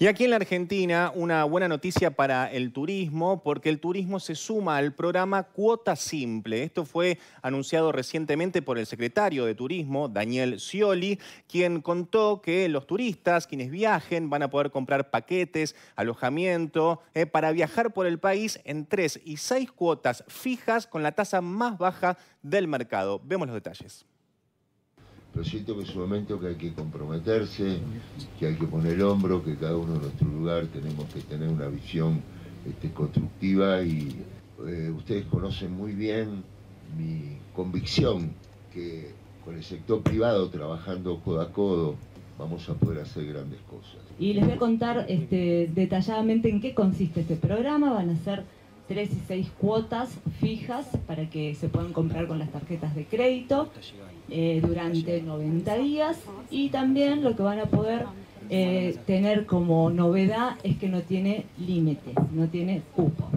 Y aquí en la Argentina, una buena noticia para el turismo, porque el turismo se suma al programa Cuota Simple. Esto fue anunciado recientemente por el secretario de Turismo, Daniel Scioli, quien contó que los turistas, quienes viajen, van a poder comprar paquetes, alojamiento, eh, para viajar por el país en tres y seis cuotas fijas con la tasa más baja del mercado. Vemos los detalles pero siento que es un momento que hay que comprometerse, que hay que poner el hombro, que cada uno en nuestro lugar tenemos que tener una visión este, constructiva y eh, ustedes conocen muy bien mi convicción que con el sector privado trabajando codo a codo vamos a poder hacer grandes cosas. Y les voy a contar este, detalladamente en qué consiste este programa. Van a ser tres y seis cuotas fijas para que se puedan comprar con las tarjetas de crédito eh, durante 90 días y también lo que van a poder eh, tener como novedad es que no tiene límite, no tiene cupo.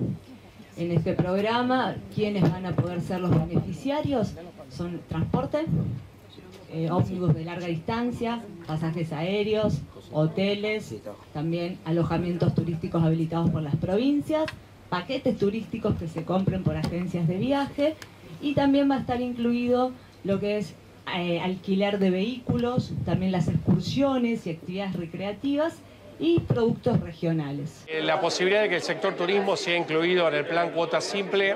En este programa, ¿quiénes van a poder ser los beneficiarios? Son transporte, eh, ómnibus de larga distancia, pasajes aéreos, hoteles, también alojamientos turísticos habilitados por las provincias, paquetes turísticos que se compren por agencias de viaje y también va a estar incluido lo que es eh, alquiler de vehículos, también las excursiones y actividades recreativas y productos regionales. Eh, la posibilidad de que el sector turismo sea incluido en el plan cuota simple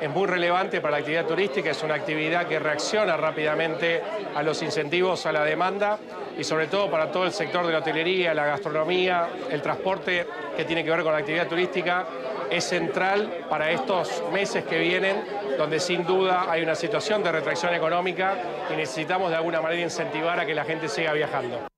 es muy relevante para la actividad turística, es una actividad que reacciona rápidamente a los incentivos a la demanda y sobre todo para todo el sector de la hotelería, la gastronomía, el transporte que tiene que ver con la actividad turística es central para estos meses que vienen, donde sin duda hay una situación de retracción económica y necesitamos de alguna manera incentivar a que la gente siga viajando.